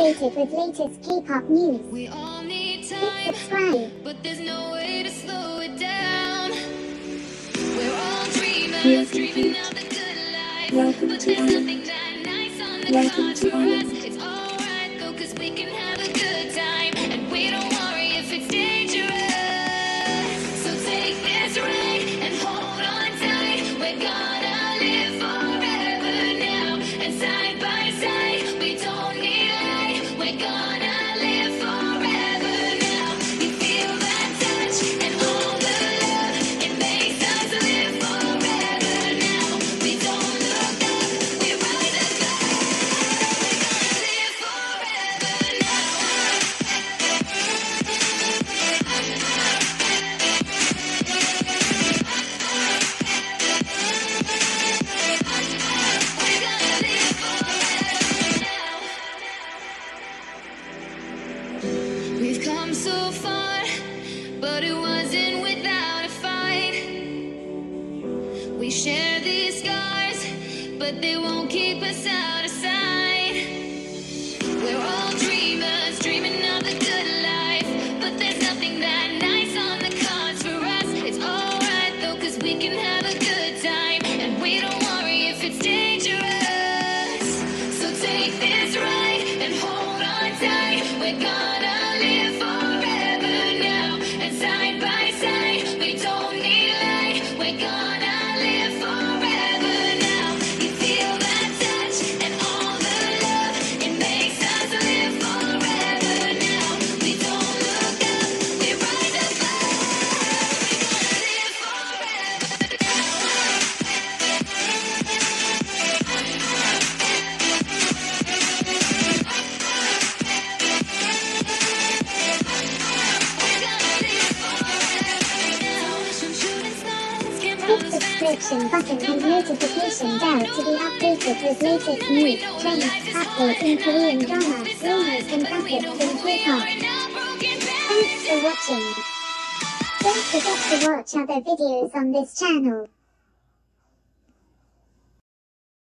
updated with latest K-pop news. We all need Hit time, subscribe. but there's no way to slow it down. We're all dreamers, dreaming of the good life. But there's nothing that nice on the cards for us. So far, but it wasn't without a fight. We share these scars, but they won't keep us out of sight. We're all subscription button and notification bell to be updated with latest news, trends, updates in Korean drama, rumors and gossip in K-pop. Thanks for watching. Don't forget to watch other videos on this channel.